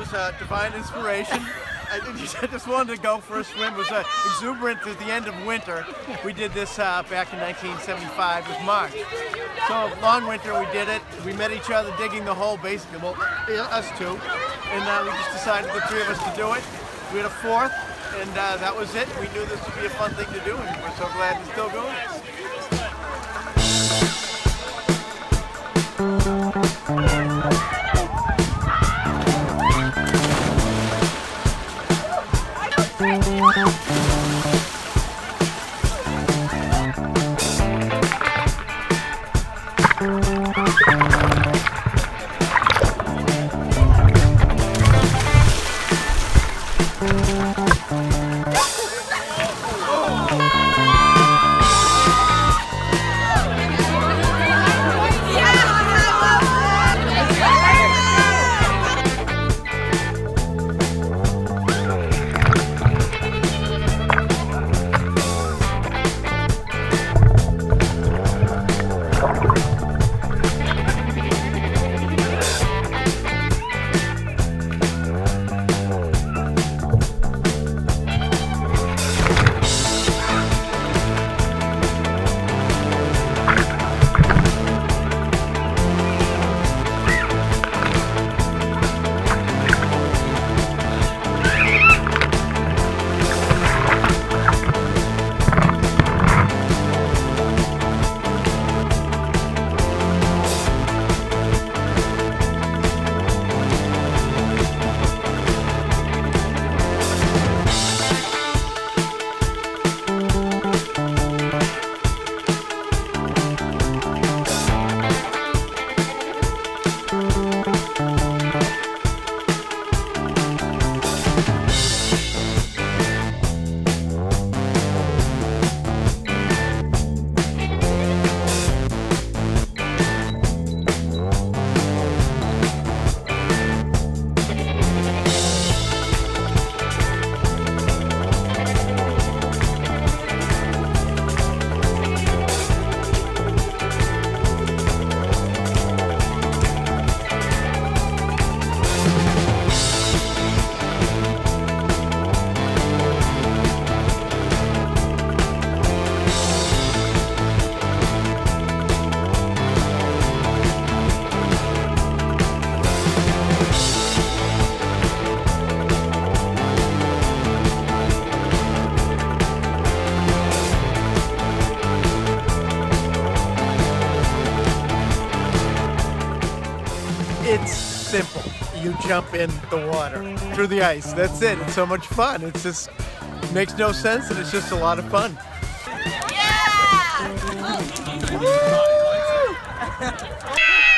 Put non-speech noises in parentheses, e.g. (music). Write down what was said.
was uh, divine inspiration. I just wanted to go for a swim. It was uh, exuberant at the end of winter. We did this uh, back in 1975 with March. So long winter we did it. We met each other digging the hole basically, well us two. And uh, we just decided the three of us to do it. We had a fourth and uh, that was it. We knew this would be a fun thing to do and we're so glad it's still going. It's simple. You jump in the water through the ice. That's it. It's so much fun. It's just makes no sense and it's just a lot of fun. Yeah! (laughs) (laughs)